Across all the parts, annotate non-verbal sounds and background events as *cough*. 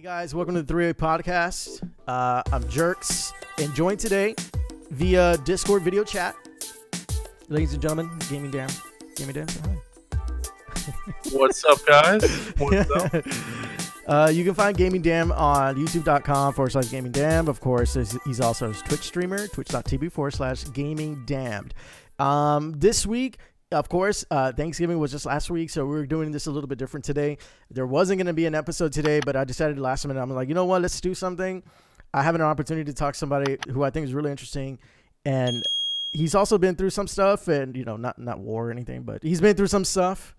Hey guys, welcome to the 3 Way Podcast. Uh, I'm Jerks, and joined today via Discord video chat. Ladies and gentlemen, GamingDamned. Gaming Dan, say hi. *laughs* What's up, guys? What's up? *laughs* Uh, you can find GamingDamned on youtube.com forward slash GamingDamned. Of course, he's- he's also a Twitch streamer, twitch.tv forward slash gaming damned. Um, this week, of course, uh, Thanksgiving was just last week, so we were doing this a little bit different today. There wasn't going to be an episode today, but I decided last minute, I'm like, you know what, let's do something. I have an opportunity to talk to somebody who I think is really interesting, and he's also been through some stuff, and you know, not not war or anything, but he's been through some stuff,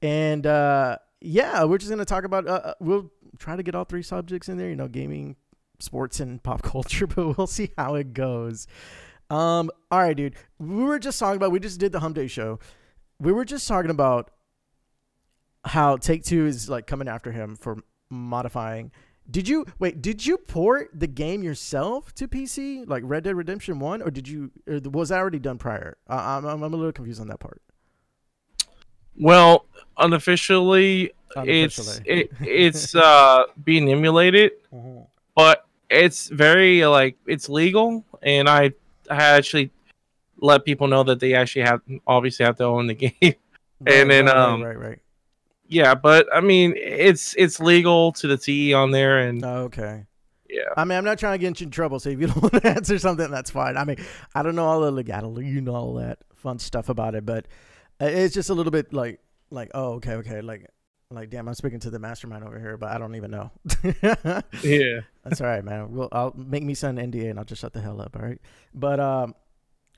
and uh, yeah, we're just gonna talk about. Uh, uh, we'll try to get all three subjects in there, you know, gaming, sports, and pop *laughs* culture, but we'll see how it goes. Um, all right, dude. We were just talking about. We just did the Hum Day show. We were just talking about how Take Two is like coming after him for modifying. Did you wait? Did you port the game yourself to PC, like Red Dead Redemption One, or did you? Or was that already done prior? I, I'm I'm a little confused on that part. Well, unofficially, it's Unofficially. it, it's uh *laughs* being emulated, Mhm. but it's very like it's legal, and I I actually let people know that they actually have obviously have to own the *laughs* game. And then, right, um, right, right. yeah, but I mean it's it's legal to the T on there, and Oh, okay. yeah, I mean, I'm not trying to get you in trouble. So if you *laughs* don't want to answer something, that's fine. I mean, I don't know all the legality, you know, all that fun stuff about it, but uh, it's just a little bit like, like, oh, okay, okay, like, like, damn, I'm speaking to the mastermind over here, but I don't even know. *laughs* yeah. That's all right, man. We'll, I'll make me sign an NDA and I'll just shut the hell up. All right. But um,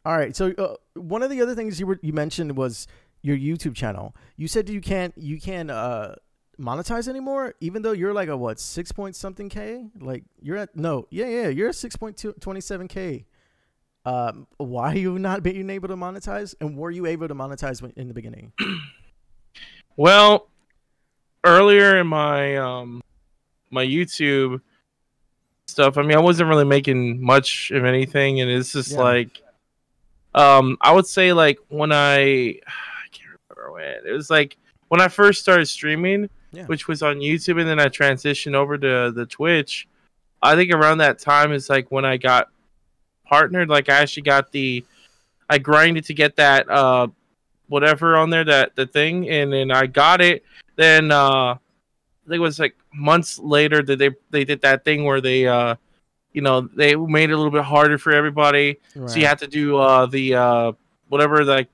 all right. So uh, one of the other things you were you mentioned was your YouTube channel. You said you can't you can't uh monetize anymore, even though you're like a what six point something k. Like you're at no, yeah, yeah, you're at six point two twenty seven k. Um, why are you not being able to monetize? And were you able to monetize in the beginning? Well, earlier in my um my YouTube stuff, I mean, I wasn't really making much of anything, and it's just Yeah. like, um, I would say like when I, *sighs* I can't remember when it was like when I first started streaming, Yeah. which was on YouTube, and then I transitioned over to the Twitch. I think around that time is like when I got partnered. Like I actually got the, I grinded to get that uh whatever on there that the thing and then I got it then uh I think it was like months later that they they did that thing where they uh you know they made it a little bit harder for everybody so you had to do uh the uh whatever like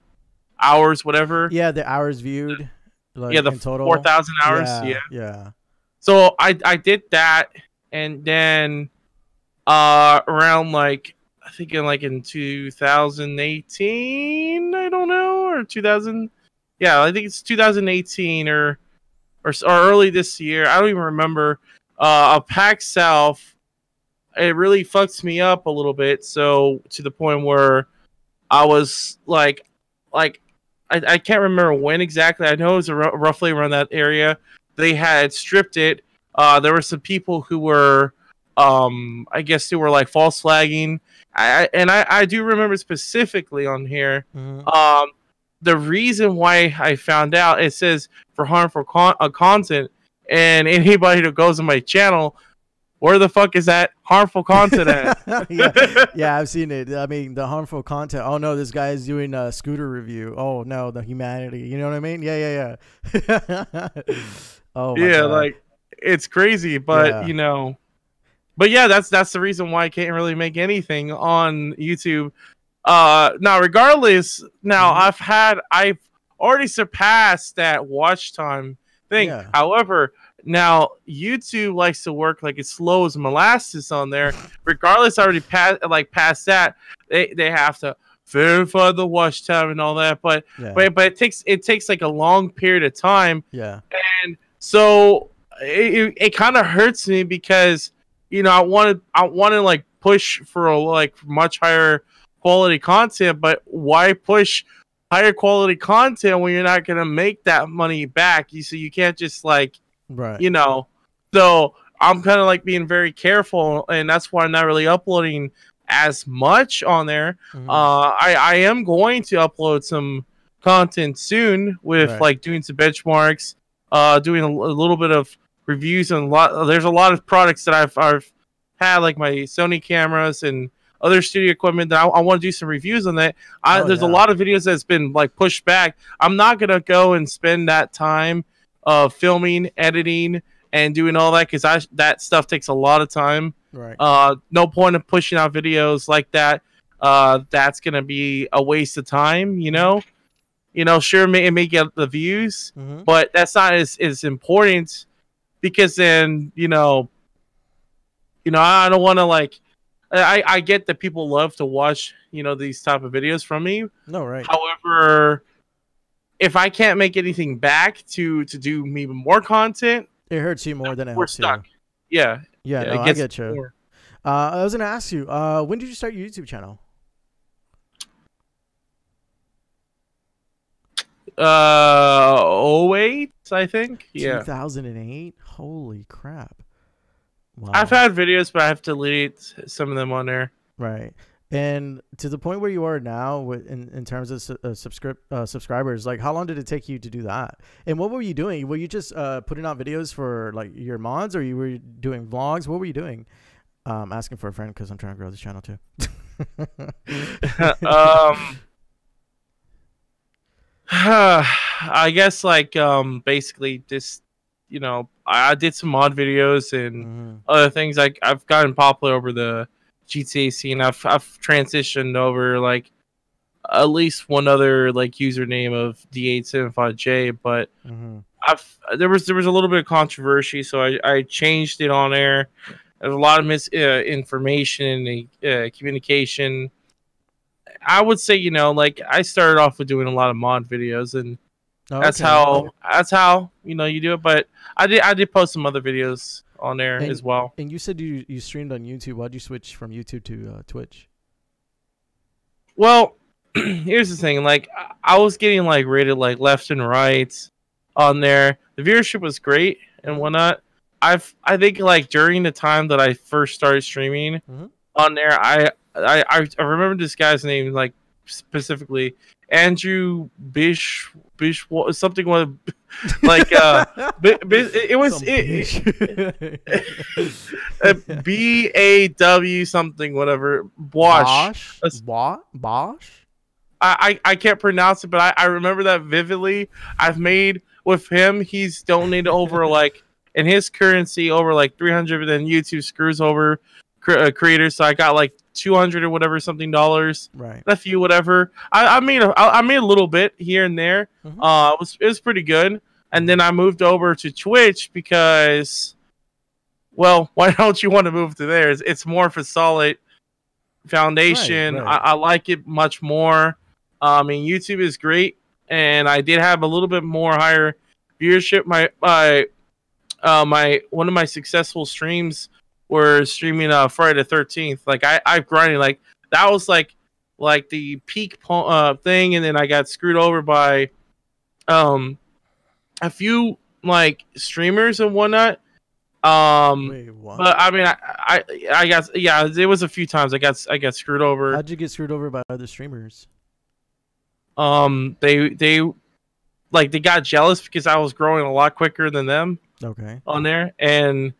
hours whatever yeah, the hours viewed. Like, yeah the in total 4000 hours Yeah, yeah yeah. so I I did that, and then uh around like I think in like in 2018, I don't know, or 2000, yeah, I think it's 2018 or or, or early this year. I don't even remember. Uh, a Pack South, it really fucks me up a little bit. So to the point where I was like, like I, I can't remember when exactly. I know it was roughly around that area. They had stripped it. Uh, there were some people who were, um, I guess they were like false flagging. I, and I, I do remember specifically on here. Mhm. Um, the reason why I found out it says for harmful con- uh, content, and anybody that goes to my channel, where the fuck is that harmful content at? *laughs* yeah, yeah, I've seen it. I mean, the harmful content. Oh no, this guy is doing a scooter review. Oh no, the humanity. You know what I mean? Yeah, yeah, yeah. *laughs* oh my yeah, God. like it's crazy, but Yeah. you know, but yeah, that's that's the reason why I can't really make anything on YouTube. Uh, now regardless, now Mhm. I've had I've already surpassed that watch time thing. Yeah. However, now YouTube likes to work like as slow as molasses on there. Regardless, already passed like past that. They they have to verify the watch time and all that, but yeah, but but it takes it takes like a long period of time yeah, and so it, it, it kind of hurts me because you know I wanted I want to like push for a like much higher quality content, but why push higher quality content when you're not gonna make that money back? You so you can't just like right. you know. So I'm kind of like being very careful, and that's why I'm not really uploading as much on there. Mhm. Uh, I I am going to upload some content soon with Right. like doing some benchmarks, uh, doing a little bit of reviews and a lot. There's a lot of products that I've I've had like my Sony cameras and other studio equipment that I, I want to do some reviews on that. I, Oh, there's a lot of videos that's been like pushed back. I'm not gonna go and spend that time of filming, editing, and doing all that because I that stuff takes a lot of time. Right. Uh, no point of pushing out videos like that. Uh, that's gonna be a waste of time. You know, you know, sure, it may, it may get the views, hmm but that's not as, as important because then you know, you know, I don't want to like. I, I get that people love to watch you know these type of videos from me. No, right. However, if I can't make anything back to to do even more content, It hurts you more than it we're helps you. stuck. Yeah, Yeah, yeah, no, I get you. more. Uh, I was gonna ask you, uh, when did you start your YouTube channel? Uh, 08, I think. Yeah. 2008. Holy crap! Wow. I've had videos, but I have to delete some of them on there. right, and to the point where you are now, with, in in terms of su- uh, subscrip- uh, subscribers, like how long did it take you to do that? And what were you doing? Were you just uh, putting out videos for like your mods, or you were doing vlogs? What were you doing? Um, asking for a friend because I'm trying to grow this channel too. *laughs* um, *sighs* I guess like um, basically just you know I, I did some mod videos and Mhm. other things. Like I've gotten popular over the GTA scene. I've I've transitioned over like at least one other like username of D875J, but Mhm. I've there was there was a little bit of controversy, so I, I changed it on air. There's a lot of misinformation uh, and uh, communication. I would say you know like I started off with doing a lot of mod videos, and that's Okay. how that's how you know you do it. But I did I did post some other videos on there And- as well. And you said you you streamed on YouTube. Why'd you switch from YouTube to uh, Twitch? Well, *clears throat* here's the thing. Like, I- was getting like rated like left and right on there. The viewership was great and whatnot. I've I think like during the time that I first started streaming Mhm. on there, I, I I I remember this guy's name like specifically Andrew Bish Bish something like uh *laughs* it was it, uh, *laughs* B A W something whatever. Bosch. Wa- Bosch. I, I I can't pronounce it, but I, I remember that vividly. I've made with him. He's donated over like in his currency over like three hundred. But then YouTube screws over cre- uh, creators, so I got like two hundred or whatever something dollars. Right. A few whatever. I, I made a, I I made a little bit here and there. Mhm. Uh, it was it was pretty good. And then I moved over to Twitch because, well, *laughs* why don't you want to move to there? It's, it's more of a solid foundation. right. I, I like it much more. I mean, YouTube is great, and I did have a little bit more higher viewership. My my uh, my one of my successful streams were streaming uh Friday the Thirteenth. Like I I grinded like that was like like the peak uh thing, and then I got screwed over by um a few like streamers and whatnot. Um, Wait, what? but I mean, I, I I got yeah, it was a few times I got I got screwed over. How'd you get screwed over by other streamers? um they they like they got jealous because I was growing a lot quicker than them Okay. on there, and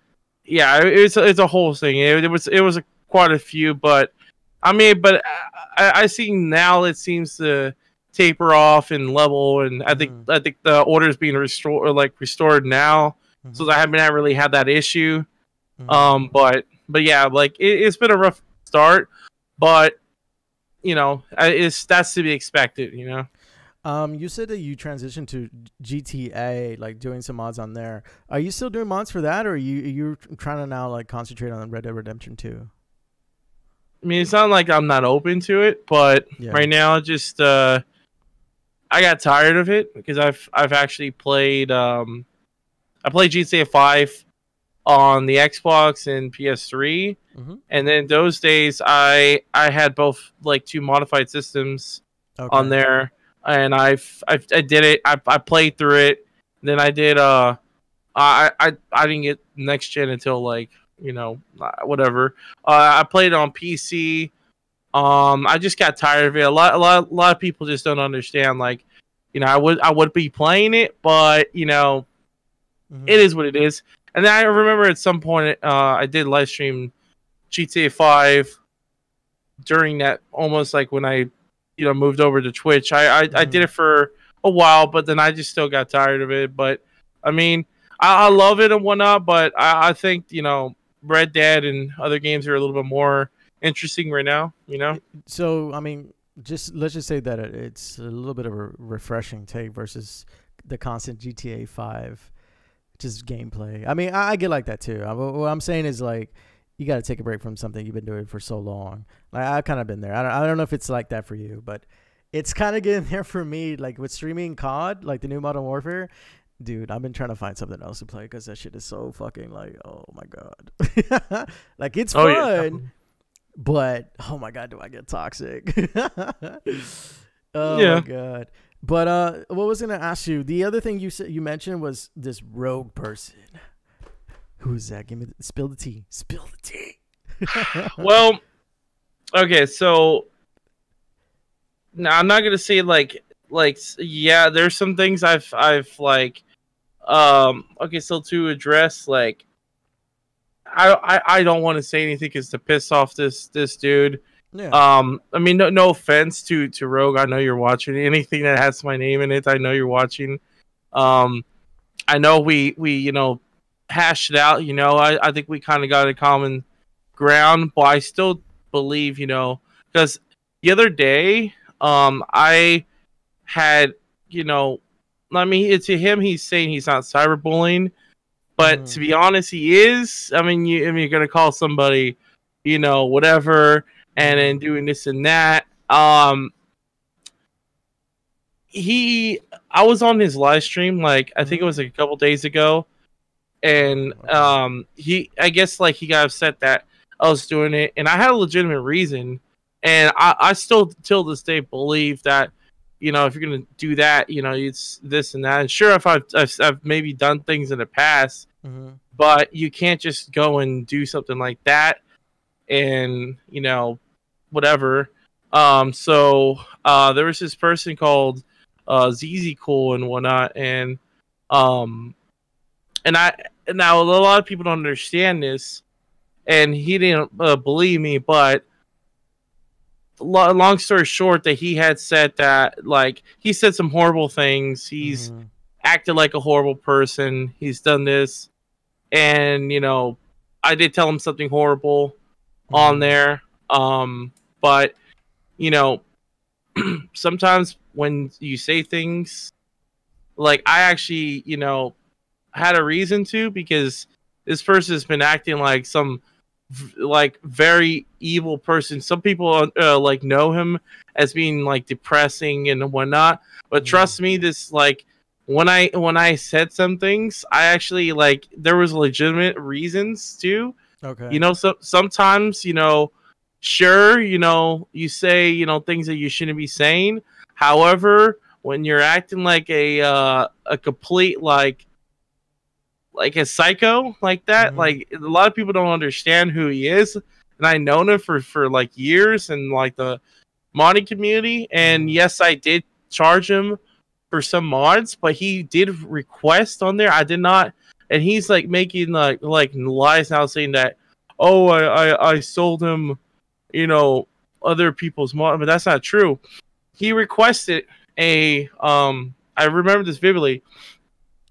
yeah, it's a- it's a whole thing. It, it was it was a, quite a few, but I mean, but I, I see now it seems to taper off and level, and I think Mhm. I think the order is being restored like restored now, so I haven't really had that issue. Mhm. Um, but but yeah, like it, it's been a rough start, but you know, it's that's to be expected. You know. Um, you said that you transitioned to GTA, like doing some mods on there. Are you still doing mods for that, or are you you're trying to now like concentrate on Red Dead Redemption 2? I mean, it's not like I'm not open to it, but Yeah. right now, just uh, I got tired of it because I've I've actually played um, I played GTA Five on the Xbox and PS3, Mhm. and then those days I I had both like two modified systems Okay. on there, and I've, I've I did it. I I played through it. Then I did uh, I I I didn't get next gen until like you know uh, whatever. Uh, I played it on PC. Um, I just got tired of it. A lot a lot a lot of people just don't understand. Like, you know, I would I would be playing it, but you know, Mhm. it is what it is. and then I remember at some point uh, I did live stream GTA Five during that almost like when I you know moved over to Twitch. I I, mm-hmm. I did it for a while, but then I just still got tired of it. But I mean, I, I love it and whatnot, but I, I think you know Red Dead and other games are a little bit more interesting right now. You know. So I mean, just let's just say that it's a little bit of a refreshing take versus the constant GTA Five, just gameplay. I mean, I, I get like that too. I, what I'm saying is like you got to take a break from something you've been doing for so long. Like I've kind of been there. I don't, I don't know if it's like that for you, but it's kind of getting *laughs* there for me. Like with streaming COD, like the new Modern Warfare, dude, I've been trying to find something else to play because that shit is so fucking like, oh my god, *laughs* like it's oh, fun, yeah. but oh my god, do I get toxic? *laughs* oh yeah. my god. But uh, what was gonna ask you? The other thing you said you mentioned was this rogue person. Who is that? Give me the, spill the tea. Spill the tea. *laughs* well, okay, so now I'm not gonna say like like yeah. There's some things I've I've like um okay. So to address like I I, I don't want to say anything because to piss off this this dude. Yeah. Um, I mean, no, no offense to to Rogue. I know you're watching anything that has my name in it. I know you're watching. Um, I know we we you know hashed it out. You know, I, I think we kind of got a common ground, but I still believe, you know, because the other day, um, I had, you know, I mean, to him, he's saying he's not cyberbullying, but mm. to be honest, he is. I mean, you, I mean, you're gonna call somebody, you know, whatever, and then doing this and that. Um, he, I was on his live stream, like I think it mm-hmm. was like a couple days ago, and um, he I guess like he got upset that I was doing it, and I had a legitimate reason, and I, I still till this day believe that you know if you're gonna do that, you know it's this and that. And sure, if I've I've, I've maybe done things in the past, mm-hmm. but you can't just go and do something like that, and you know whatever. Um, so uh, there was this person called uh, ZZ Cool and whatnot, and um, and I now a lot of people don't understand this, and he didn't uh, believe me. But long story short, that he had said that like he said some horrible things. He's mm-hmm. acted like a horrible person. He's done this, and you know, I did tell him something horrible mm-hmm. on there. Um, but you know, *clears throat* sometimes when you say things like I actually, you know, had a reason to because this person has been acting like some like very evil person. Some people uh, like know him as being like depressing and whatnot, but mm. trust me, this like when I when I said some things, I actually like there was legitimate reasons to. Okay. You know, so sometimes you know, sure, you know, you say you know things that you shouldn't be saying. However, when you're acting like a uh, a complete like like a psycho like that. Mm-hmm. Like a lot of people don't understand who he is, and I known him for for like years and like the modding community. And mm-hmm. yes, I did charge him for some mods, but he did request on there. I did not, and he's like making like like lies now, saying that oh I I, I sold him, you know, other people's mod, but that's not true. He requested a um. I remember this vividly.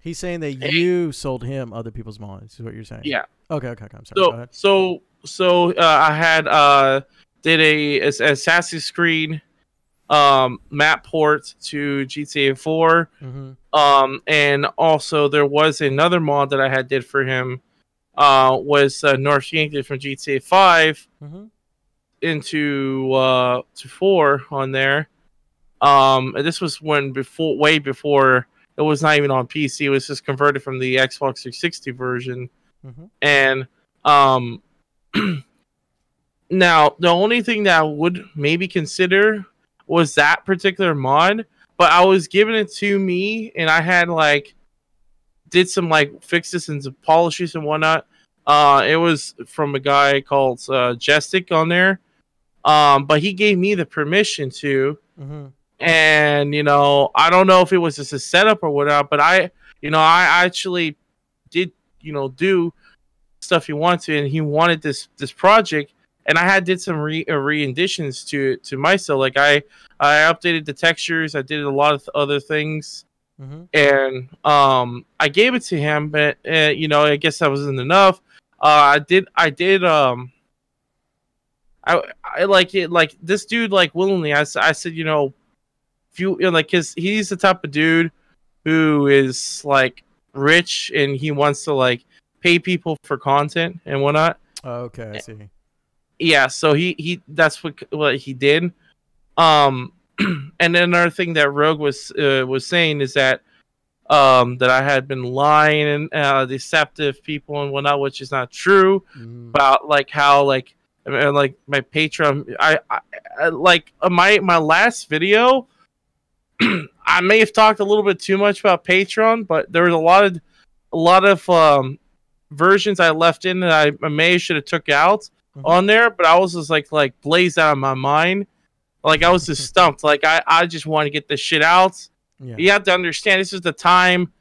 He's saying that you sold him other people's mods. Is what you're saying? Yeah. Okay. Okay. okay. I'm sorry. So so so uh, I had uh did a, a Assassin's Creed um map port to GTA 4. Mm-hmm. Um and also there was another mod that I had did for him uh was uh, North Yankton from GTA 5 mm-hmm. into uh to 4 on there. Um and this was when before way before it was not even on PC. It was just converted from the Xbox 360 version. Mm-hmm. And um, *clears throat* now the only thing that I would maybe consider was that particular mod, but I was giving it to me, and I had like did some like fixes and some polishes and whatnot. Uh, it was from a guy called uh, Jestik on there. Um, but he gave me the permission to. Mm-hmm and you know i don't know if it was just a setup or whatnot but i you know i actually did you know do stuff he wanted to, and he wanted this this project. And I had did some re uh, renditions to to myself. Like I I updated the textures. I did a lot of other things, Mm-hmm. and um I gave it to him. But uh, you know, I guess that wasn't enough. Uh, I did I did um. I, I like it like this dude like willingly I, I said you know you, know, like his he's the type of dude who is like rich and he wants to like pay people for content and whatnot. Okay, I see. yeah so he he that's what what he did. Um *clears throat* and then another thing that rogue was uh, was saying is that um that i had been lying and uh deceptive people and whatnot which is not true Mm, about like how like uh, like my patreon i, I, I like uh, my my last video *clears throat* i may have talked a little bit too much about patreon but there was a lot of a lot of um versions i left in that i, I may should have took out Mhm. on there but i was just like like blazed out of my mind like i was just *laughs* stumped like i i just want to get this shit out yeah. you have to understand this is the time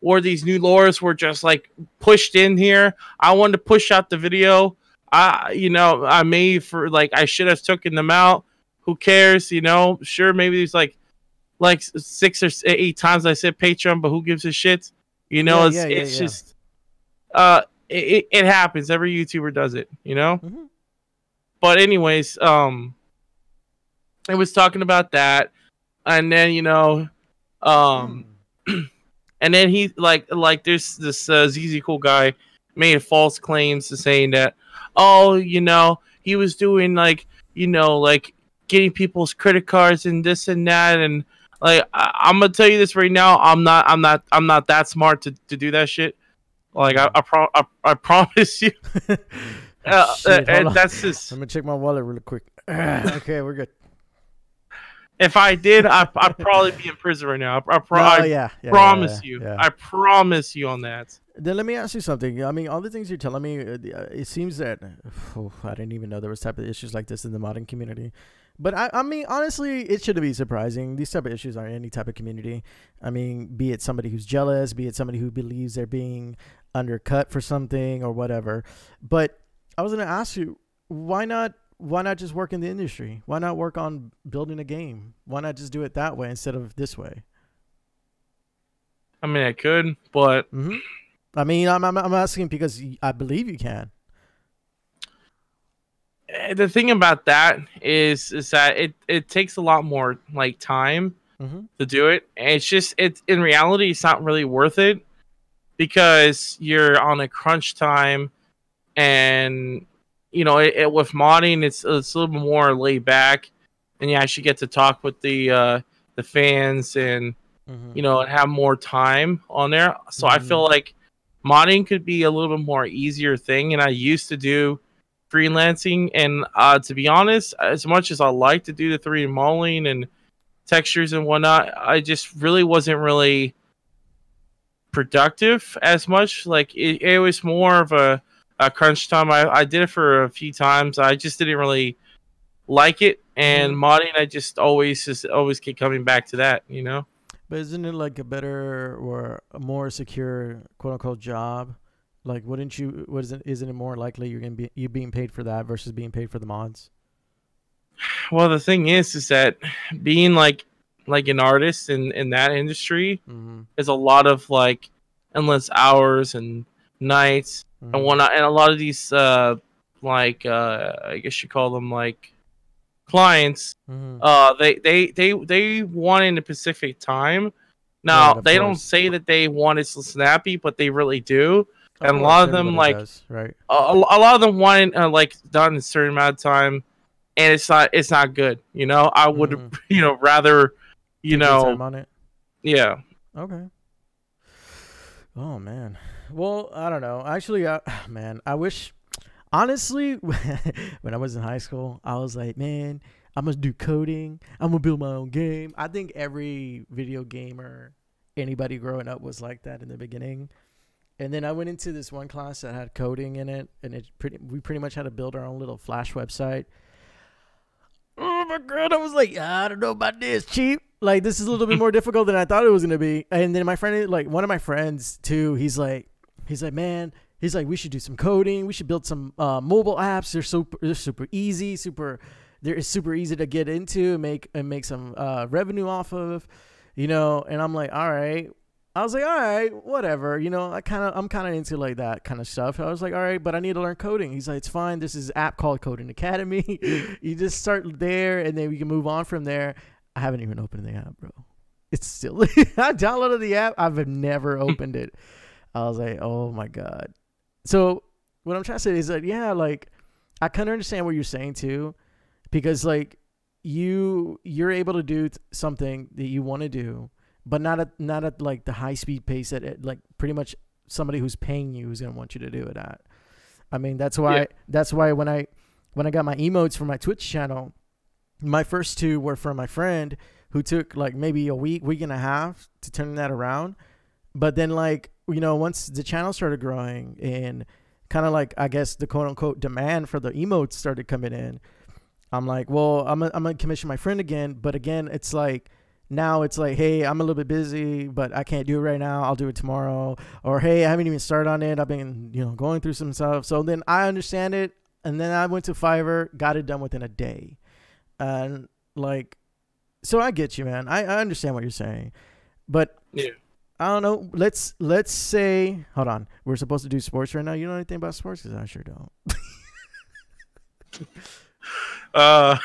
where these new lores were just like pushed in here. I wanted to push out the video. I you know, I may for like I should have taken them out. Who cares? You know, sure maybe there's like like six or eight times I said Patreon, but who gives a shit? You know, Yeah, it's yeah, it's yeah. just uh it, it- happens. Every YouTuber does it, you know? Mhm. but anyways, um, I was talking about that, and then you know, um, *clears throat* and then he like like there's this uh, ZZ cool guy made false claims to saying that oh you know he was doing like you know like getting people's credit cards and this and that and like I- I'm gonna tell you this right now I'm not I'm not I'm not that smart to, to do that shit like I I, pro- I, I *laughs* promise you *laughs* uh, Shit, uh, that's just Let me check my wallet really quick. *clears throat* okay, we're good. if I did I I'd probably be in prison right now I, I, pro- oh, yeah, yeah, promise yeah, you. I promise you on that Then let me ask you something. I mean, all the things you're telling me, uh, uh, it seems that *sighs* oh, I didn't even know there was type of issues like this in the modern community. But I, I mean, honestly, it shouldn't be surprising. These type of issues are in any type of community. I mean, be it somebody who's jealous, be it somebody who believes they're being undercut for something or whatever. But I was gonna ask you, why not? Why not just work in the industry? Why not work on building a game? Why not just do it that way instead of this way? I mean I could but hmm I mean, I'm, I'm I'm asking because I believe you can. Eh, the thing about that is is that it it takes a lot more like time Mm-hmm. to do it and it's just it in reality it's not really worth it because you're on a crunch time and you know it, it- with modding it's it's a little bit more laid back and you actually get to talk with the uh the fans and Mm-hmm. you know and have more time on there so i feel like modding could be a little bit more easier thing and i used to do freelancing and uh to be honest as much as i like to do the 3d modeling and textures and whatnot i just really wasn't really productive as much. Like it, it was more of a, a crunch time. I, I did it for a few times. I just didn't really like it and modding i just always just always keep coming back to that you know? But isn't it like a better or a more secure quote unquote job? Like, wouldn't you? What is it? Isn't it more likely you're gonna be you being paid for that versus being paid for the mods? Well, the thing is, is that being like like an artist in in that industry Mm-hmm. is a lot of like endless hours and nights Mm-hmm. and whatnot, and a lot of these uh like uh I guess you call them like clients. Mm-hmm. Uh, they they they they want in the Pacific time. Now of they don't say that they want it so snappy, but they really do. And a lot of them, like, right. a, a lot of them want uh, like done in a certain amount of time, and it's not it's not good. You know, I would Mhm. *laughs* you know rather you know time on it. yeah Okay. Oh man. Well, I don't know. Actually, I, *sighs* man, I wish. Honestly, *laughs* when I was in high school, I was like, man, I'm gonna do coding. I'm gonna build my own game. I think every video gamer, anybody growing up, was like that in the beginning. And then I went into this one class that had coding in it, and it pretty we pretty much had to build our own little Flash website. Oh my god! I was like, I don't know about this, cheap. Like this is a little bit more *laughs* difficult than I thought it was gonna be. And then my friend, like one of my friends too, he's like, he's like, man, he's like, we should do some coding. We should build some uh, mobile apps. They're super, they're super easy, super, they're super easy to get into and make and make some uh, revenue off of, you know. And I'm like, all right. I was like, all right, whatever. You know, I kind of, I'm kind of into like that kind of stuff. I was like, all right, but I need to learn coding. He's like, it's fine. This is an app called Coding Academy. *laughs* you just start there, and then we can move on from there. I haven't even opened the app, bro. It's still. *laughs* I downloaded the app. I've never *laughs* opened it. I was like, oh my god. So what I'm trying to say is that yeah, like I kind of understand what you're saying too, because like you you're able to do something that you want to do, but not at not at like the high speed pace that it, like pretty much somebody who's paying you is gonna want you to do it at. I mean that's why Yeah. that's why when I when I got my emotes for my Twitch channel, my first two were from my friend who took like maybe a week, week and a half to turn that around. But then like, you know, once the channel started growing and kind of like I guess the quote unquote demand for the emotes started coming in, I'm like, well, I'm gonna, I'm gonna commission my friend again. But again, it's like now it's like, hey, I'm a little bit busy, but I can't do it right now. I'll do it tomorrow. Or hey, I haven't even started on it. I've been, you know, going through some stuff. So then I understand it, and then I went to Fiverr, got it done within a day, and like, so I get you, man. I, I understand what you're saying, but Yeah. I don't know. Let's let's say, hold on. We're supposed to do sports right now. You know anything about sports? Because I sure don't. *laughs* Uh,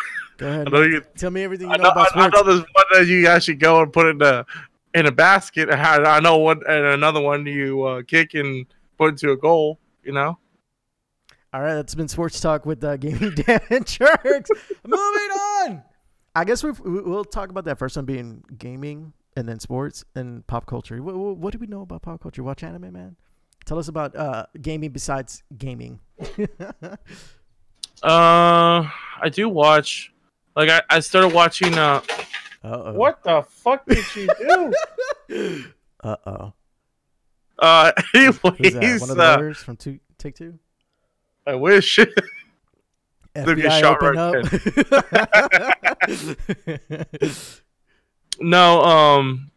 Go ahead. I know you. Tell me everything you I know, know, about I, I sports. know there's one that you guys should go and put in a in a basket. I know one and another one you uh, kick and put into a goal. You know. All right, that's been sports talk with uh, gaming *laughs* Dan and Jerks. Moving on. I guess we've, we- we'll talk about that first one being gaming and then sports and pop culture. What, what, what do we know about pop culture? Watch anime, man. Tell us about uh, gaming besides gaming. *laughs* Uh, I do watch. Like I, I started watching. Uh, Uh-oh. what the fuck did you do? *laughs* Uh-oh. uh, *laughs* Who's that? anyways, One of the uh, lawyers from two, Take Two? I wish. They'd get FBI shot open right up. *laughs* no, um,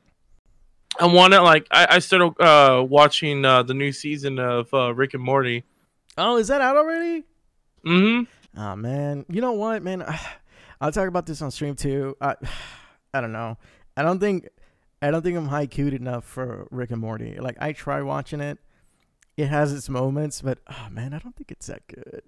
I wanted like I, I started uh watching uh the new season of uh, Rick and Morty. oh, is that out already? Mm-hmm. Oh man, you know what, man? *sighs* I'll talk about this on stream too. I, *sighs* I don't know. I don't think, I don't think I'm high queued enough for Rick and Morty. Like I try watching it, it has its moments, but oh man, I don't think it's that good.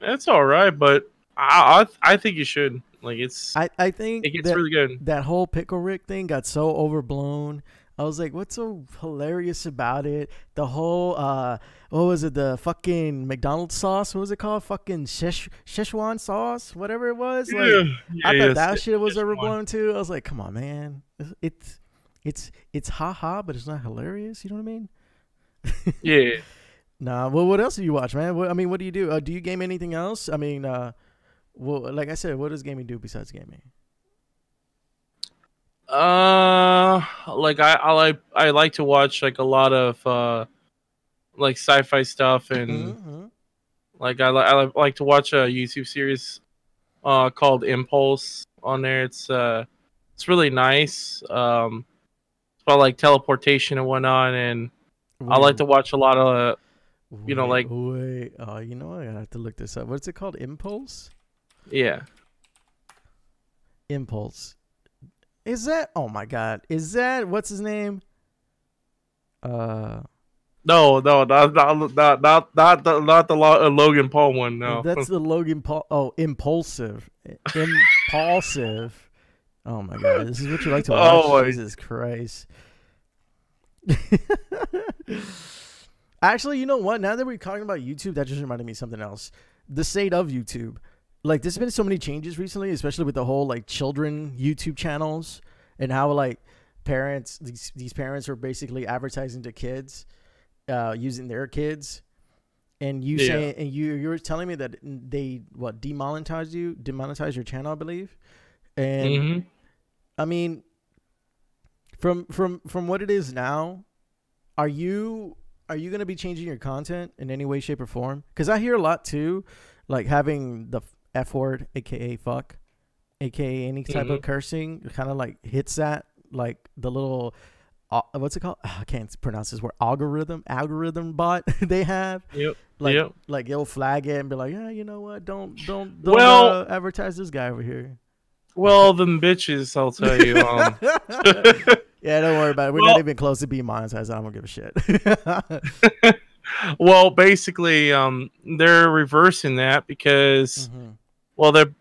It's all right, but I I, I think you should. Like it's I, I think it gets that, really good. that whole pickle Rick thing got so overblown. I was like, what's so hilarious about it? The whole, uh, what was it? The fucking McDonald's sauce? What was it called? Fucking Szechuan Szechuan sauce? Whatever it was. Like, Yeah, I yeah, thought that shit was overblown too. I was like, come on, man. It's it's it's ha ha, but it's not hilarious. You know what I mean? *laughs* Yeah. Nah. Well, what else do you watch, man? What, I mean, what do you do? Uh, do you game anything else? I mean, uh, well, like I said, what does gaming do besides gaming? Uh, like I, I like I like to watch like a lot of uh, like sci-fi stuff, and Mhm. like I, I like to watch a YouTube series uh called Impulse on there. It's uh, it's really nice. Um, it's about like teleportation and whatnot, and I like to watch a lot of uh, you know, Wait, like- wait. Oh, you know, what? I have to look this up. What's it called? Impulse. yeah. Impulse. Is that? Oh my God! Is that what's his name? Uh, No, no, not not not not not the not the uh, Logan Paul one. No, That's the Logan Paul. Oh, Impaulsive, Impaulsive. Oh my god, this is what you like to watch. Oh Jesus Christ. *laughs* Actually, you know what? Now that we're talking about YouTube, that just reminded me of something else. The state of YouTube. Like, there's been so many changes recently, especially with the whole like children YouTube channels and how like parents these these parents are basically advertising to kids, uh, using their kids. And you Yeah. say, and you you're telling me that they what demonetized you, demonetized your channel, I believe. And Mhm. I mean, from from from what it is now, are you are you gonna be changing your content in any way, shape, or form? Because I hear a lot too, like having the f word, aka fuck, aka any type of cursing, kind of like hits that like the little al- what's it called? *sighs* I can't pronounce this word. Algorithm, algorithm bot *laughs* they have. Yep. Like, Yep. like it'll flag it and be like, yeah, you know what? Don't, don't, don't Well- uh, advertise this guy over here. Well, them bitches, I'll tell you. Um, *laughs* yeah, don't worry about it. We're Well- not even close to being monetized. I don't give a shit. *laughs* well, basically, um, they're reversing that because Mhm. Well, their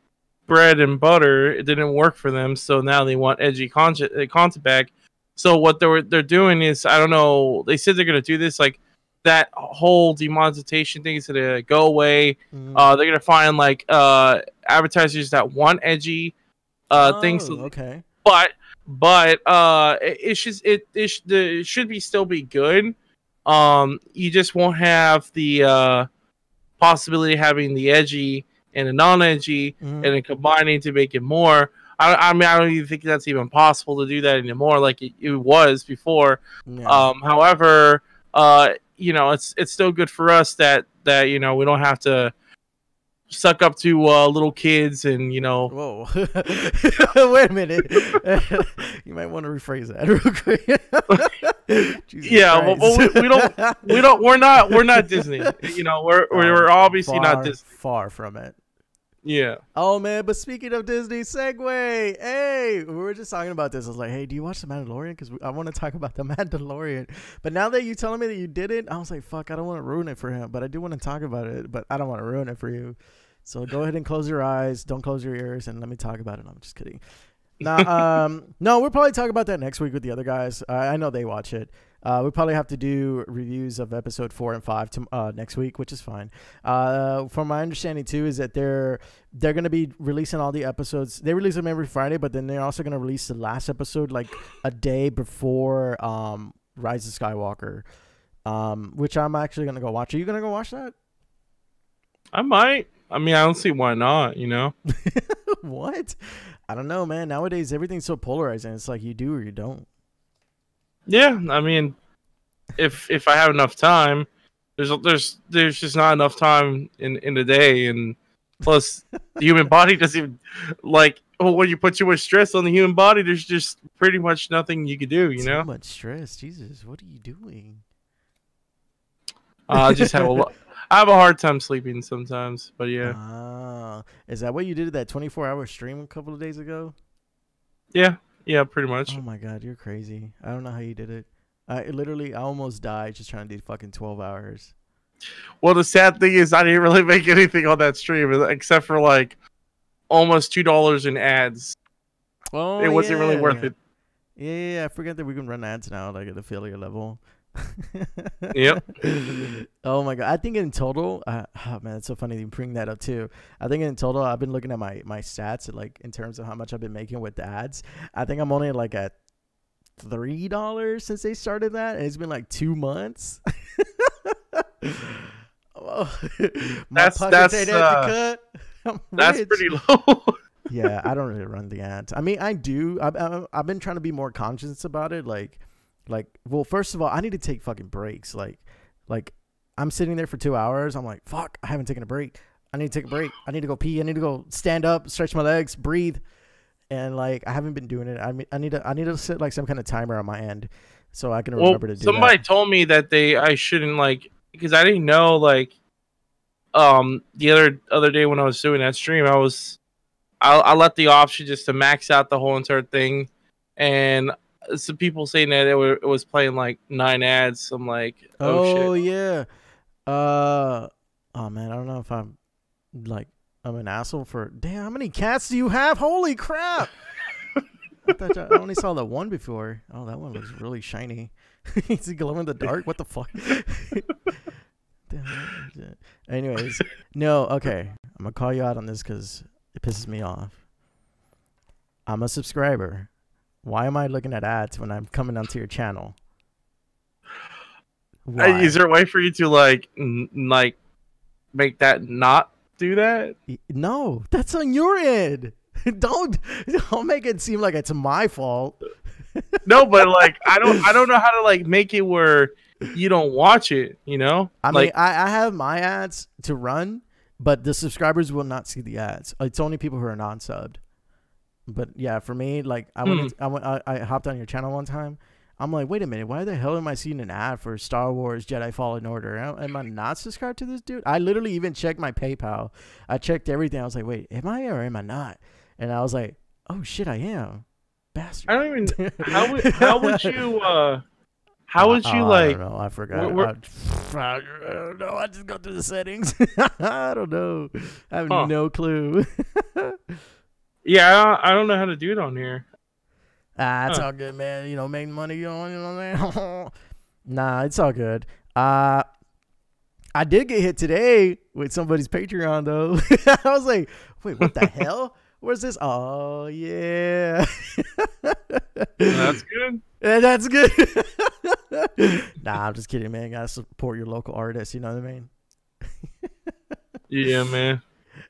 bread and butter it didn't work for them, so now they want edgy content, uh, content back. So what they're they're doing is I don't know. They said they're gonna do this like that whole demonetization thing is gonna go away. Mhm. Uh, they're gonna find like uh advertisers that want edgy uh things, Oh, okay. but but uh it, it should it it, sh- the, it should be still be good. Um, you just won't have the uh possibility of having the edgy and the non-edgy Mhm. and then combining to make it more. I, I mean, I don't even think that's even possible to do that anymore, like it, it was before. Yeah. Um, however, uh, you know, it's it's still good for us that that you know we don't have to suck up to uh, little kids and you know Whoa. *laughs* Wait a minute. *laughs* you might want to rephrase that *laughs* real quick. Yeah, well, well, we- we don't- we don't we're not we're not Disney. You know, we're we're, we're obviously far, not Disney. Far from it. Yeah. Oh man, but speaking of Disney, segue. Hey, we were just talking about this. I was like, hey, do you watch The Mandalorian? Because I want to talk about The *laughs* Mandalorian. But now that you telling me that you did it, I was like, fuck, I don't want to ruin it for him. But I do want to talk about it. But I don't want to ruin it for you. So go ahead and close your eyes. Don't close your ears, and let me talk about it. I'm just kidding. Nah, *laughs* um, no, we'll probably talk about that next week with the other guys. Uh, I know they watch it. Uh, we probably have to do reviews of episode four and five to, uh, next week, which is fine. Uh, from my understanding too, is that they're they're gonna be releasing all the episodes. They release them every Friday, but then they're also gonna release the last episode like a day before um, Rise of Skywalker, um, which I'm actually gonna go watch. Are you gonna go watch that? I might. I mean, I don't see why not, you know. *laughs* what? I don't know, man. Nowadays, everything's so polarizing. It's like you do or you don't. Yeah, I mean, if if I have enough time, there's there's there's just not enough time in in the day, and plus *laughs* the human body doesn't even like well, when you put too much stress on the human body, there's just pretty much nothing you can do, you Too know. much stress. Jesus, what are you doing? Uh, I just have a lot. I have a hard time sleeping sometimes, but yeah, Ah, is that what you did that 24 hour stream a couple of days ago? yeah, yeah, pretty much. Oh my god, you're crazy. I don't know how you did it. I literally, I almost died just trying to do fucking 12 hours. Well, the sad thing is, I didn't *laughs* really make anything on that stream except for like almost two dollars in ads. Oh, it wasn't really worth it. Yeah, yeah, yeah, I forget that we can run ads now, like at affiliate level. Yep. *laughs* oh my god, I think in total, uh, oh man, it's so funny you bring that up too. I think in total, I've been looking at my my stats, like in terms of how much I've been making with the ads. I think I'm only like at three dollars since they started that, and it's been like two months. *laughs* Oh, *laughs* That's- that's, uh. That's pretty low. yeah, I don't really run the ads. I mean, I do. I've, I've I've been trying to be more conscious about it. Like, like, well, first of all, I need to take fucking breaks. Like, like, I'm sitting there for two hours. I'm like, fuck, I haven't taken a break. I need to take a break. I need to go pee. I need to go stand up, stretch my legs, breathe, and like, I haven't been doing it. I mean, I need to, I need to set like some kind of timer on my end so I can well, remember to do somebody that. told me that they I shouldn't like because I didn't know like um the other other day when I was doing that stream I was I, I let the option just to max out the whole entire thing and some people saying that it, wa- it was playing like nine ads I'm like oh, Oh, yeah. Uh oh man, I don't know if I'm like I'm an asshole for damn how many cats do you have? Holy crap. *laughs* I, thought I only saw the one before. Oh, that one looks really shiny. *laughs* Is he glow in the dark? What the fuck? *laughs* Damn? Anyways, no, okay. I'm gonna call you out on this because it pisses me off. I'm a subscriber. Why am I looking at ads when I'm coming onto your channel? Why? is there a way for you to like n- like make that not do that No, that's on your end. *laughs* don't don't make it seem like it's my fault. *laughs* no but like I don't I don't know how to like make it where you don't watch it you know I mean, I, I have my ads to run, but the subscribers will not see the ads. It's only people who are non-subbed. But yeah, for me, like I went, I went, I, I hopped on your channel one time. I'm like, wait a minute, why the hell am I seeing an ad for Star Wars Jedi Fallen Order? Am I not subscribed to this dude? I literally even checked my PayPal. I checked everything. I was like, wait, am I or am I not? And I was like, oh shit, I am. Bastard. I don't even. *laughs* How would how would you uh? How would you Oh, like? I don't know. I forgot. Where- I, *sighs* I don't know. I just go through the settings. *laughs* I don't know. I have Huh. no clue. *laughs* Yeah, I don't, I don't know how to do it on here. ah, it's Huh. all good, man. You know, making money, you know, you know what I mean? *laughs* nah, it's all good. Uh I did get hit today with somebody's Patreon though. *laughs* I was like, wait, what the *laughs* hell? Where's this? Oh yeah. That's good. Yeah, that's good. nah, I'm just kidding, man. gotta support your local artists. You know what I mean? Yeah, man.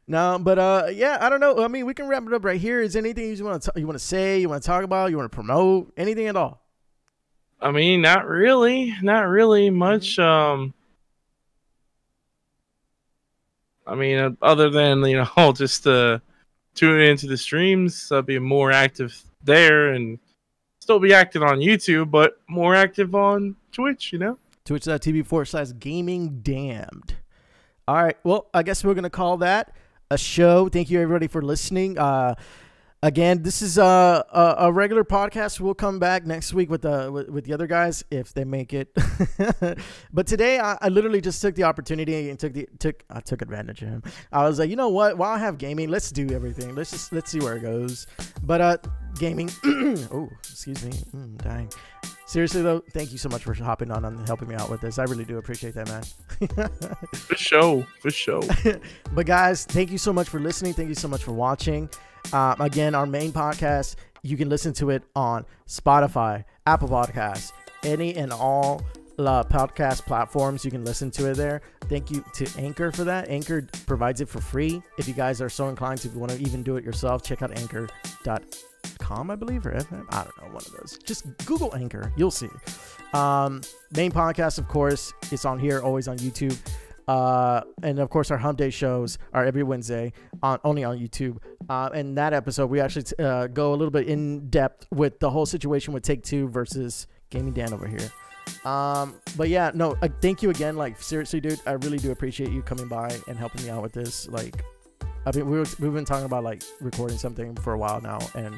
No, but uh, yeah, I don't know. I mean, we can wrap it up right here. Is there anything you want to you want to say? You want to talk about? You want to promote anything at all? I mean, not really, not really much. Um, I mean, other than you know, *laughs* just uh, tune into the streams, uh, be more active there, and still be active on YouTube, but more active on Twitch. You know. Twitch.tv forward slash gaming damned. All right. Well, I guess we're gonna call that a show. Thank you everybody for listening. Uh, again, this is a, a a regular podcast. We'll come back next week with the with, with the other guys if they make it. *laughs* but today, I, I literally just took the opportunity and took the took I took advantage of him. I was like, you know what? While I have gaming, let's do everything. Let's just let's see where it goes. But uh, gaming. *clears throat* oh, excuse me. Mm, dang. Seriously though, thank you so much for hopping on and helping me out with this. I really do appreciate that, man. *laughs* For show, for show. *laughs* But guys, thank you so much for listening. Thank you so much for watching. Um, again, our main podcast, you can listen to it on Spotify, Apple Podcasts, any and all uh, podcast platforms. You can listen to it there. Thank you to Anchor for that. Anchor provides it for free. If you guys are so inclined to want to even do it yourself, check out anchor.com, I believe, or FM. I don't know, one of those. Just Google Anchor. You'll see. Um, main podcast, of course, it's on here, always on YouTube. Uh, and of course, our Hump Day shows are every Wednesday on only on YouTube. Uh, and that episode, we actually uh, go a little bit in depth with the whole situation with Take Two versus Gaming Damned over here. Um, but yeah, no, uh, thank you again. Like seriously, dude, I really do appreciate you coming by and helping me out with this. Like, I mean, we were, we've been talking about like recording something for a while now, and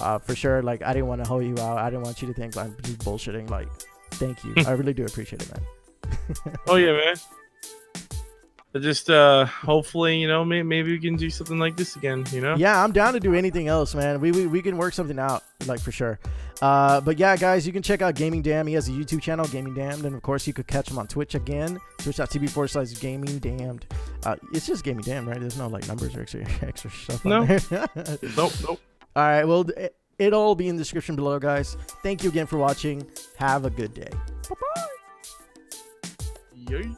uh, for sure, like I didn't want to hold you out. I didn't want you to think I'm just bullshitting. Like, thank you. I really do appreciate it, man. *laughs* Oh yeah, man. But just uh, hopefully, you know, may- maybe we can do something like this again. You know. Yeah, I'm down to do anything else, man. We, we, we can work something out, like for sure. Uh, but yeah, guys, you can check out Gaming Damned. He has a YouTube channel, Gaming Damned, and of course, you could catch him on Twitch again, twitch.tv forward slash Gaming Damned. Uh, it's just Gaming Damned, right? There's no like numbers or extra *laughs* extra stuff. No. *laughs* Nope. Nope. All right. Well, it, it'll all be in the description below, guys. Thank you again for watching. Have a good day. Bye bye. Yay.